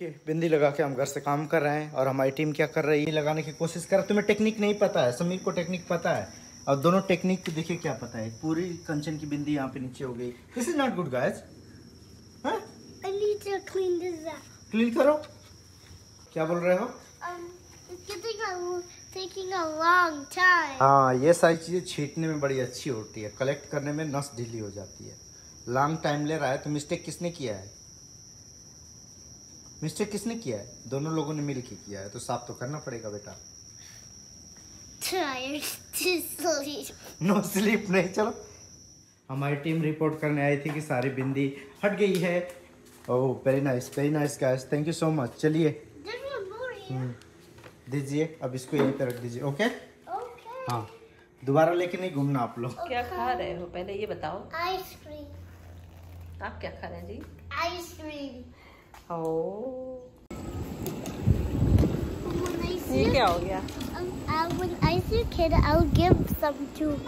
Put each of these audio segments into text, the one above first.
देखिए बिंदी लगा के हम घर से काम कर रहे हैं और हमारी टीम क्या कर रही है लगाने की कोशिश कर तुम्हें टेक्निक नहीं पता है समीर को टेक्निक पता है। और दोनों टेक्निक की देखिए क्या पता है पूरी कंचन की बिंदी यहाँ पे नीचे हो गई। This is not good guys. Clean करो। क्या बोल रहे हो? Um. हाँ ये सारी चीज़ें छीटने में बड़ी अच्छी होती है। कलेक्ट करने में नस ढीली हो जाती है। लॉन्ग टाइम ले रहा है तो मिस्टेक किसने किया है? मिस्टेक किसने किया है? दोनों लोगों ने मिल के किया है तो साफ़ तो करना पड़ेगा बेटा. नो स्लीप no नहीं चलो। हमारी टीम रिपोर्ट करने आई थी कि सारी बिंदी हट गई है। ओह very nice very nice guys thank you so much चलिए. हम्म, दीजिए अब इसको यहीं पे रख दीजिए ओके. हाँ। दोबारा लेके नहीं घूमना आप लोग। क्या खा रहे हो? पहले ये बताओ। आइसक्रीम आप क्या खा रहे हैं जी? Ice Oh. When you go, yeah. Um, uh, when I see a kid, I'll give some to him.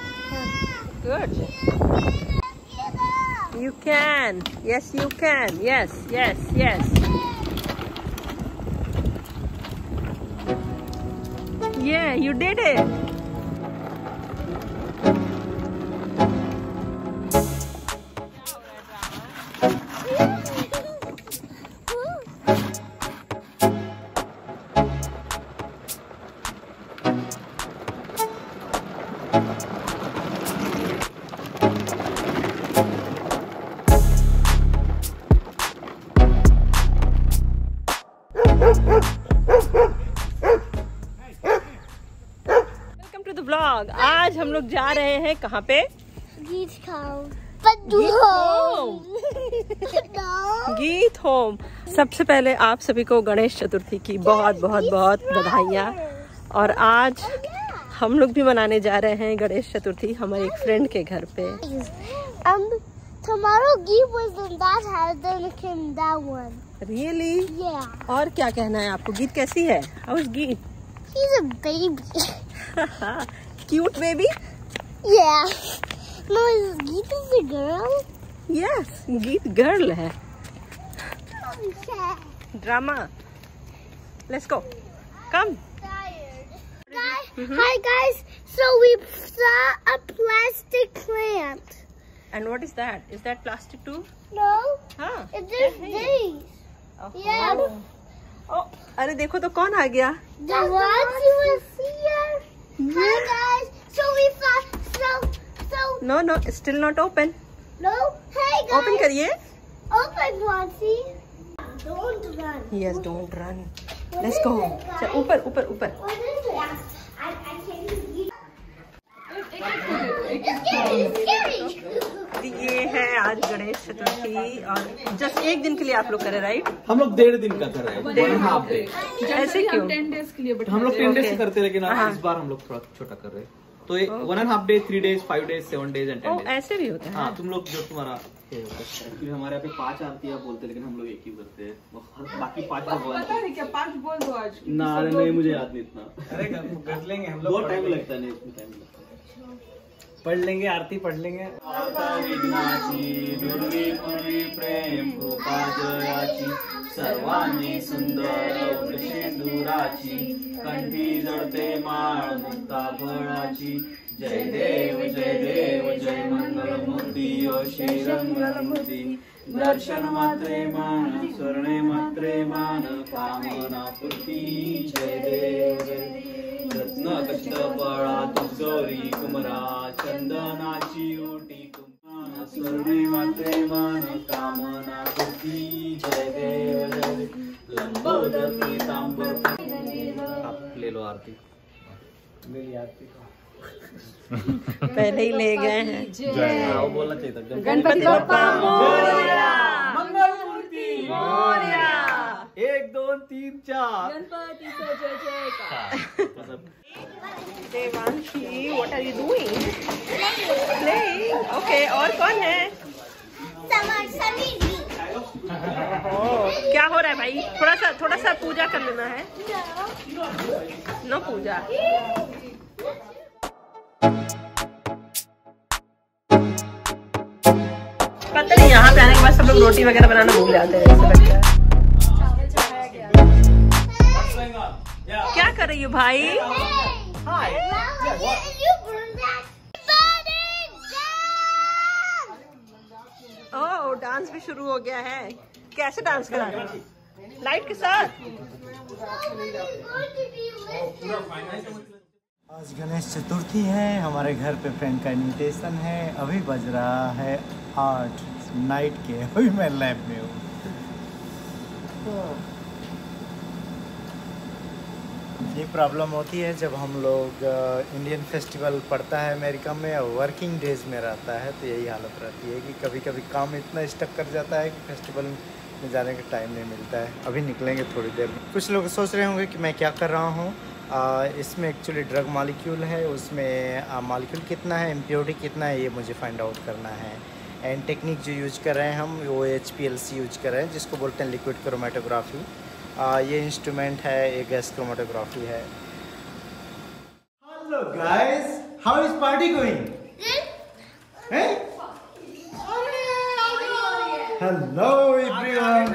Good. You can. Yes, you can. Yes, yes, yes. Yeah, you did it. Blog आज हम लोग जा रहे हैं कहाँ पे? गीत. But गीत होम। सबसे पहले आप सभी को गणेश चतुर्थी की बहुत बहुत बहुत बधाइयाँ और आज हम लोग भी मनाने जा रहे हैं गणेश चतुर्थी हमारे एक फ्रेंड के घर पे Um, tomorrow Geet was in that house, then it came that one. Really Yeah. और क्या कहना है आपको गीत कैसी है हाउ गीत He's a baby. Cute baby yeah. No, is Geet is a girl? Yes Geet girl है Drama let's go come Guys, Hi guys, so we saw a plastic plant. And what is that is that plastic too No, हाँ it's just these. Yeah. ओ अरे देखो तो कौन आ गया The ones you will see here. Hi guys, so we found, so, so, no no still not open no, hey guys. Open करिए Open, Quancy. Don't run. Yes don't run let's go ऊपर ऊपर ऊपर What is it? I, I can't even It's scary, it's scary. ये है आज गणेश चतुर्थी और just एक दिन के लिए आप लोग करे राइट हम लोग डेढ़ दिन का कर रहे हैं हाफ़ डे ऐसे क्यों? हम लोग टेन डेज़ करते लेकिन हाँ। इस बार हम लोग थोड़ा छोटा कर रहे हैं। तो one and half day three days five days seven days and ten days ऐसे भी होता है। हाँ तुम लोग जो तुम्हारा Actually हमारे यहाँ पे पाँच आरती आप बोलते हैं लेकिन हम लोग एक ही करते हैं। बाकी पाँच भगवान पता है क्या पाँच बोल दो आज ना अरे नहीं मुझे याद नहीं इतना। अरे कर लेंगे हम लोग टाइम लगता है नहीं इसमें टाइम लगता पढ़ लेंगे आरती पढ़ लेंगे। प्रेम कृपा जयाची सर्वांनी सुंदर सिंदुराची कंठी जडते माळ मुक्ता फळाची। जय देव जय देव जय मंगलमूर्ती ओ श्रीरंगमूर्ती दर्शन मात्रे मान, स्वर्णे मात्रे मान, कामना पूर्ती, जय देव जय देव. रत्न कष्टपळा तुझोरी कुमरा चंदनाची ओटी कुमार स्वर्णे मात्रे मान, कामना पूर्ती, जय देव जय देव. लंबोदर, पीतांबर आप ले लो आरती मेरी आरती पहले ही ले गए हैं। हाँ, बोलना चाहिए गणपति गणपति बप्पा। मंगल मूर्ति मोरिया। एक दोन तीन चार। मतलब Devanshi what are you doing playing okay और कौन है. ओह, क्या हो रहा है भाई? थोड़ा सा थोड़ा सा पूजा कर लेना है। नो पूजा। पता नहीं, यहाँ पे आने के बाद सब लोग रोटी वगैरह बनाना भूल जाते हैं क्या कर रही हो भाई? डांस भी शुरू हो गया है। कैसे डांस करा लाइट के साथ? आज गणेश चतुर्थी है हमारे घर पे फ्रेंड का इनविटेशन है अभी बज रहा है आठ नाइट के अभी मैं लैब में हूँ। ये प्रॉब्लम होती है जब हम लोग इंडियन फेस्टिवल पड़ता है अमेरिका में और वर्किंग डेज़ में रहता है तो यही हालत रहती है कि कभी कभी काम इतना स्टक कर जाता है कि फेस्टिवल में जाने का टाइम नहीं मिलता है। अभी निकलेंगे थोड़ी देर में। कुछ लोग सोच रहे होंगे कि मैं क्या कर रहा हूँ? इसमें एक्चुअली ड्रग मालिक्यूल है उसमें मालिक्यूल कितना है इम्प्योरिटी कितना है ये मुझे फाइंड आउट करना है। एंड टेक्निक जो यूज़ कर रहे हैं हम वो H P L C use कर रहे हैं जिसको बोलते हैं लिक्विड क्रोमेटोग्राफी ये इंस्ट्रूमेंट है ये गैस क्रोमेटोग्राफी है। Hello guys how is party going hello everyone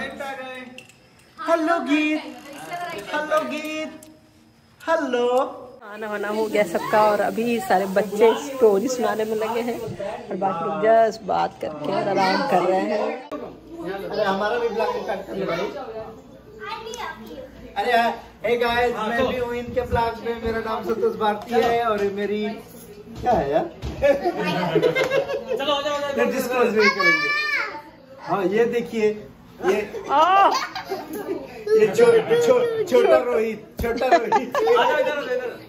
hello Geet hello. खाना वाना हो गया सबका और अभी सारे बच्चे स्टोरी सुनाने में लगे हैं और बाकी लोग जस्ट बात करके और आराम कर रहे हैं। अरे हमारा भी ब्लॉग स्टार्ट कर भाई। अरे हे। गाइस मैं भी हूँ इनके ब्लॉग में। मेरा नाम संतोष भारती है और मेरी क्या है यार? चलो डिस्क्लोज नहीं करेंगे। हाँ ये देखिए। ये! ये छोटा रोहित छोटा रोहित छोटा रोहित